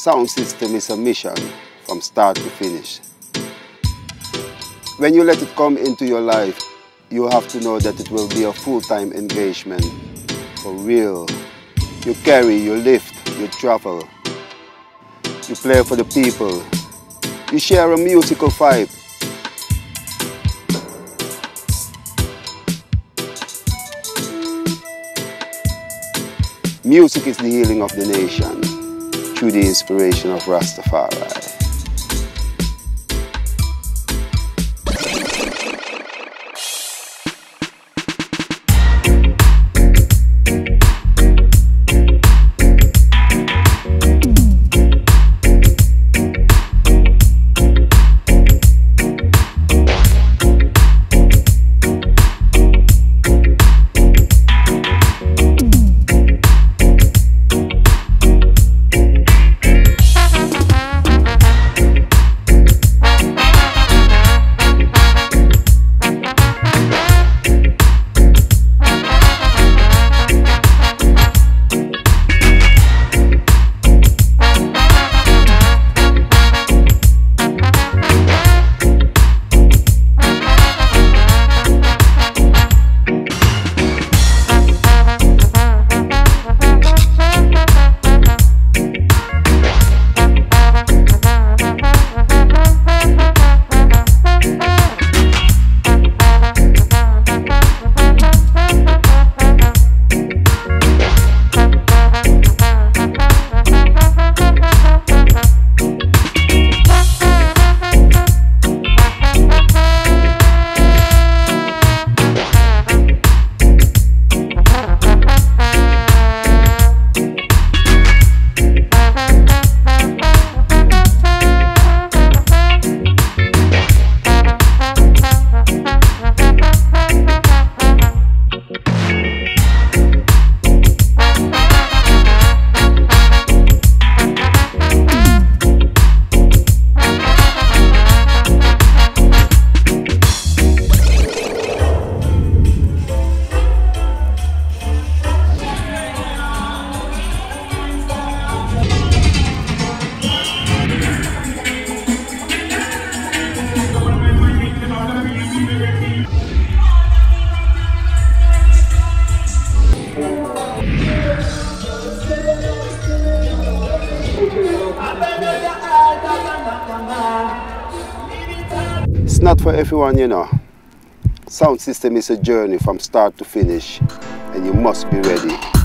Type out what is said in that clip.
Sound system is a mission from start to finish. When you let it come into your life, you have to know that it will be a full-time engagement. For real. You carry, you lift, you travel. You play for the people. You share a musical vibe. Music is the healing of the nation through the inspiration of Rastafari. It's not for everyone, you know. Sound system is a journey from start to finish, and you must be ready.